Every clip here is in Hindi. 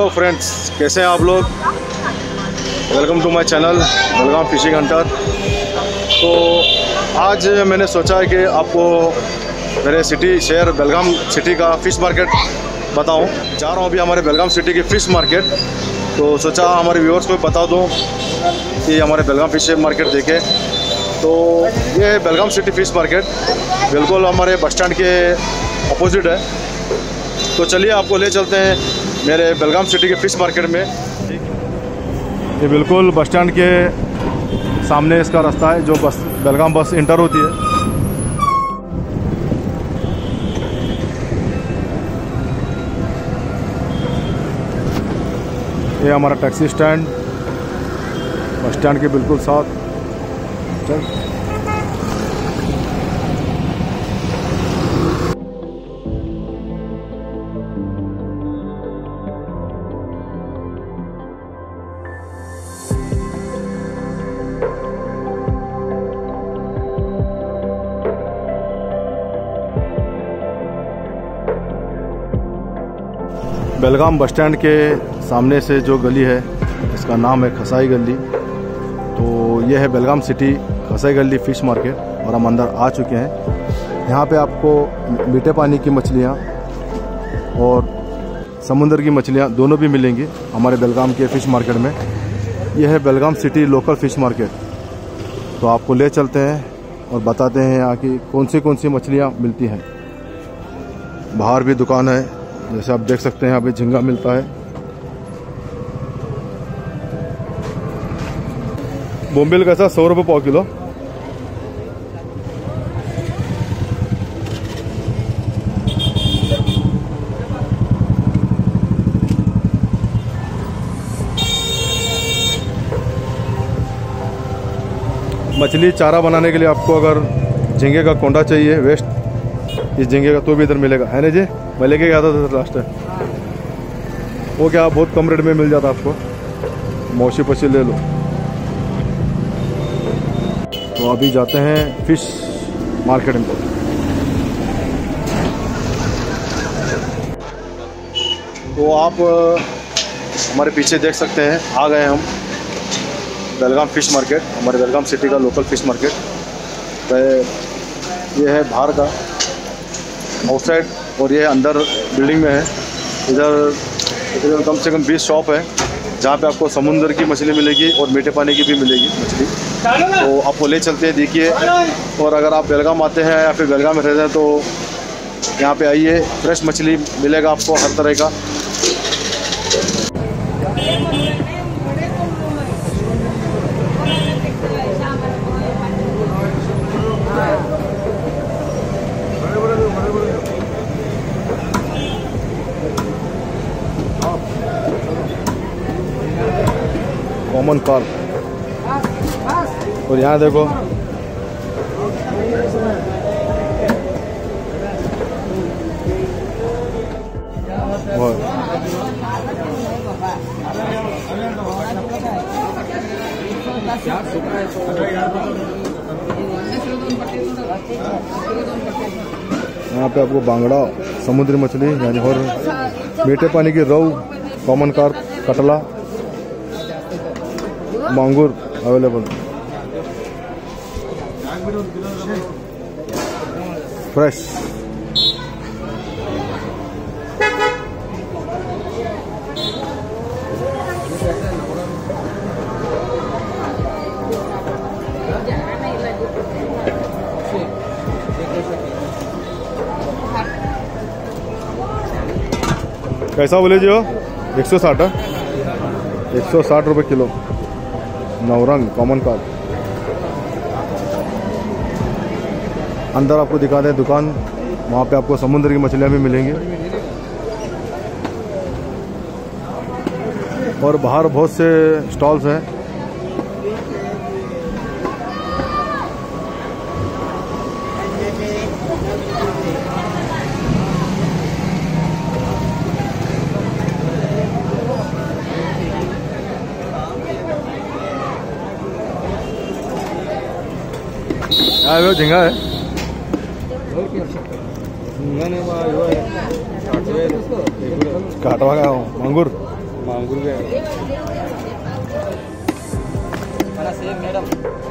हेलो फ्रेंड्स, कैसे हैं आप लोग? Welcome to my channel Belgaum fishing hunter तो आज मैंने सोचा है कि आपको मेरे सिटी शहर बेलगाम सिटी का फ़िश मार्केट बताऊँ। जा रहा हूँ अभी हमारे बेलगाम सिटी की फ़िश मार्केट तो सोचा हमारे व्यूअर्स को बता दूँ कि हमारे बेलगाम फ़िश मार्केट देखें। तो ये है बेलगाम सिटी फ़िश मार्केट बिल्कुल हमारे बस स्टैंड के अपोजिट है। तो चलिए आपको ले चलते हैं। मेरे बेलगाम सिटी के फ़िश मार्केट में। ये बिल्कुल बस स्टैंड के सामने इसका रास्ता है, जो बस, बेलगाम बस इंटर होती है। ये हमारा टैक्सी स्टैंड, बस स्टैंड के बिल्कुल साथ। चल। बेलगाम बस स्टैंड के सामने से जो गली है, इसका नाम है खसाई गली। तो ये है बेलगाम सिटी खसाई गली फ़िश मार्केट और हम अंदर आ चुके हैं। यहाँ पे आपको मीठे पानी की मछलियाँ और समुंदर की मछलियाँ दोनों भी मिलेंगी हमारे बेलगाम के फ़िश मार्केट में। यह है Belgaum city local fish market. तो आपको ले चलते हैं और बताते हैं यहाँ की कौन सी कौन सी मछलियाँ मिलती हैं। बाहर भी दुकान है। जैसे आप देख सकते हैं, यहाँ पे झींगा मिलता है। बोम्बिल कैसा सौ रुपये पाव किलो। मछली चारा बनाने के लिए आपको अगर झींगे का कोंडा चाहिए, वेस्ट, इस झींगे का तो भी इधर मिलेगा। है ना जी? मैं लेके गया था लास्ट टाइम वो क्या बहुत कम रेट में मिल जाता आपको? मौसी पसी ले लो। तो अभी जाते हैं फ़िश मार्केट में। तो आप हमारे पीछे देख सकते हैं, आ गए हम। बेलगाम फ़िश मार्केट हमारे बेलगाम सिटी का लोकल फ़िश मार्केट तो ये है बाहर का। आउटसाइड और ये अंदर बिल्डिंग में है। इधर इधर कम से कम 20 शॉप है, जहाँ पे आपको समुंदर की मछली मिलेगी और मीठे पानी की भी मिलेगी मछली। तो आप वो ले चलते हैं, देखिए। और अगर आप बेलगाम आते हैं या फिर बेलगाम में रहते हैं तो यहाँ पे आइए फ्रेश मछली मिलेगा आपको हर तरह का। कॉमन कार्प और यहाँ देखो। यहाँ पे आपको बांगड़ा, समुद्री मछली, यानी और मीठे पानी की रोहू कॉमन कार्प कटला मांगूर अवेलेबल फ्रेश कैसा बोले जी हो एक सौ साठ एक सौ साठ रुपये किलो। नवरंग कॉमन कार अंदर आपको दिखा दें दुकान, वहाँ पे आपको समुद्र की मछलियाँ भी मिलेंगी। और बाहर बहुत से स्टॉल्स हैं। आयो झिंगा है। काटवा गया हूँ मांगूर। गया।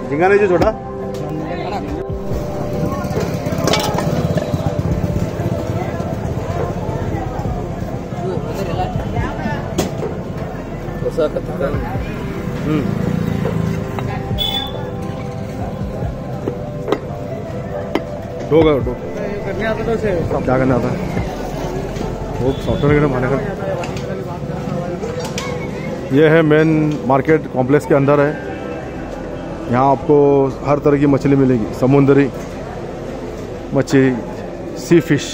झिंगा नहीं छोटा। ಹೊಸ ಕಥೆ डो का डो करने आता से क्या करना था वो सॉफ्टवेयर कर ये है मेन मार्केट कॉम्प्लेक्स के अंदर है। यहाँ आपको हर तरह की मछली मिलेगी। समुद्री मछली सी फ़िश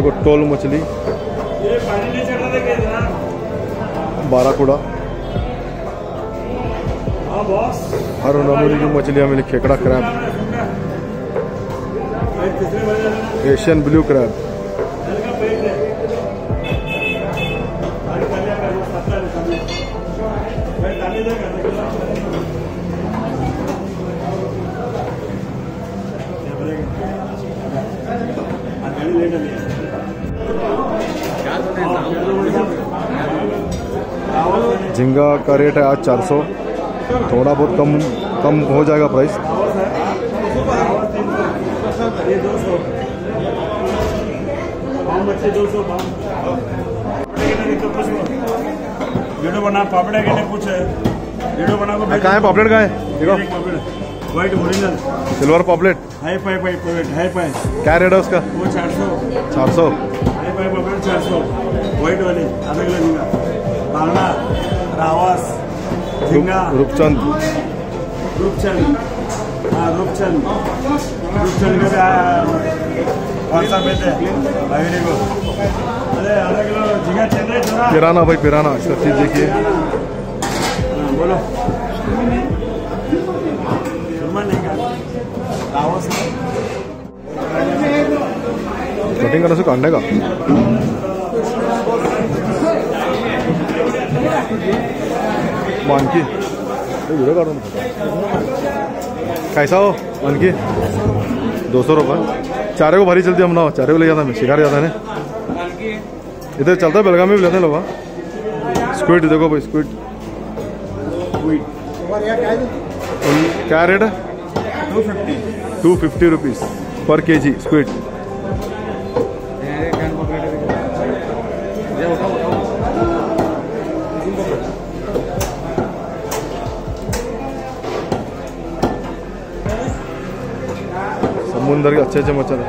देखो टोल मछली। बाराकुड़ा हर नमूने की मछलियाँ मिली खेकड़ा क्रैब। Asian blue crab. झींगा का रेट है आज 400 थोड़ा बहुत कम कम हो जाएगा प्राइस वीडियो बना पापड़े के कुछ है। वीडियो बना को कहाँ है पॉपलेट कहाँ है? देखो। व्हाइट ओरिजिनल सिल्वर पॉपलेट हाई पाई पाई हाई पाई क्या रेट है उसका? वो चार सौ। 400 हाई पाई पॉकेट चार सौ व्हाइट वाली आधा किलो झींगा बांगड़ा रावस झींगा रूपचंद रूपचंद हाँ रूपचंद रूपचंद का व्हाट्सएप पे थे अभी अरे आधा किलो झींगा चल रहा थोड़ा पिराना भाई पिराना सब चीज़ देखिए बोलो नहीं का रावस कटिंग करने से काटने का मानकी। ये वीडियो काटो कैसा हो मानकी? दो सौ रुपये चारे को भारी चलती हम ना चारे को ले जाता मैं शिकार जाता है इधर चलता है बेलगाम में भी लेते हैं लोग हाँ। स्क्विड देखो भाई स्क्विड क्या रेट है? Two fifty two fifty rupees पर के जी स्क्विड समुंदर के अच्छे अच्छे मच्छर है।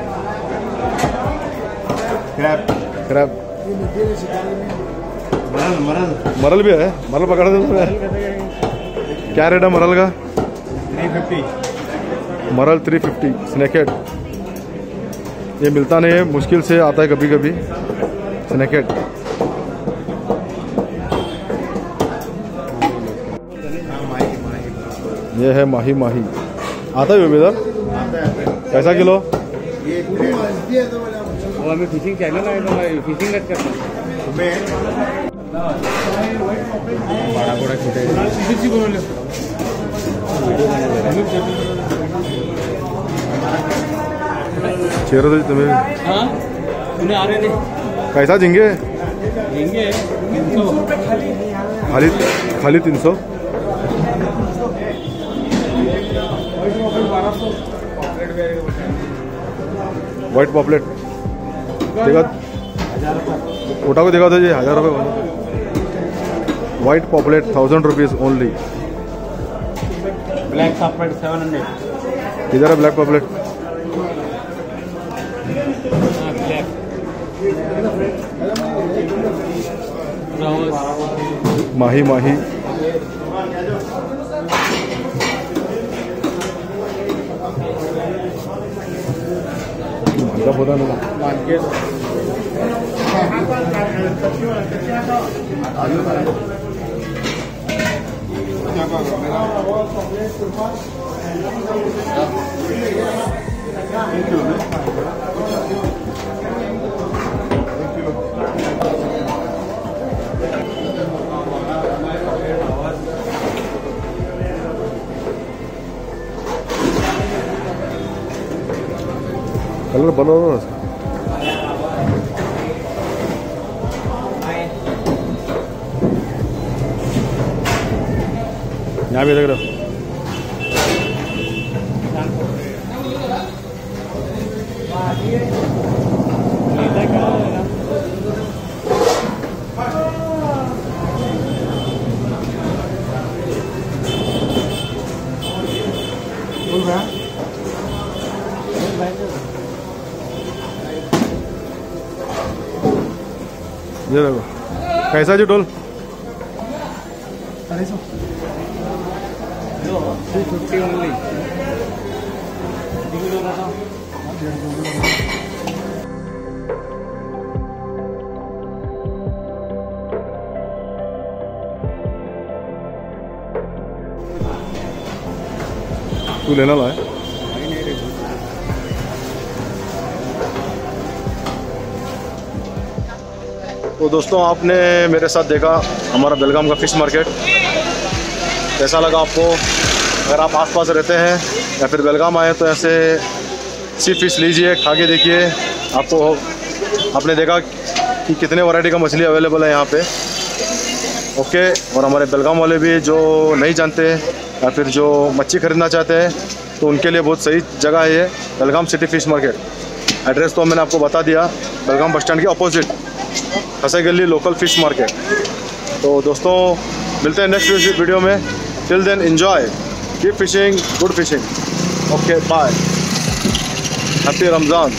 क्रैप मरल मरल. मरल भी है मरल पकड़ दे तो है। क्या रेट है मरल का? Three fifty murrel three fifty snakehead ये मिलता नहीं है मुश्किल से आता है कभी कभी स्नैकेट ये है माही माही। आता है इधर? कैसा किलो? वो आम्ही फिशिंग चॅनल आहे ना फिशिंगच करतो कितीची बनवले चेहरा तो तुम्हें? हा? तुम्ही आ रहे थे? कैसा झिंगे तीन सौ। खाली खाली तीन सौ? व्हाइट पॉपलेट देखा? उठा को देखा तो ये हज़ार रुपये white pomfret thousand rupees only black सापेट seven hundred इधर है ब्लैक पॉपलेट माही माही। मानका पता नहीं एउटा बनाउनु न यहाँ बेला कैसा जी टोल टू फिफ्टी ओनली तू लेना ला तो दोस्तों आपने मेरे साथ देखा हमारा बेलगाम का फ़िश मार्केट। कैसा लगा आपको? अगर आप आसपास रहते हैं या फिर बेलगाम आए तो ऐसे सी फ़िश लीजिए खा के देखिए। आपको आपने देखा कि कितने वैरायटी का मछली अवेलेबल है यहाँ पे। ओके, और हमारे बेलगाम वाले भी जो नहीं जानते या फिर जो मच्छी खरीदना चाहते हैं तो उनके लिए बहुत सही जगह है ये, Belgaum city fish market. Address तो मैंने आपको बता दिया, बेलगाम बस स्टैंड के अपोजिट हसे गली लोकल फ़िश मार्केट तो दोस्तों, मिलते हैं नेक्स्ट वीडियो में। Till then enjoy keep fishing good fishing okay bye happy Ramzan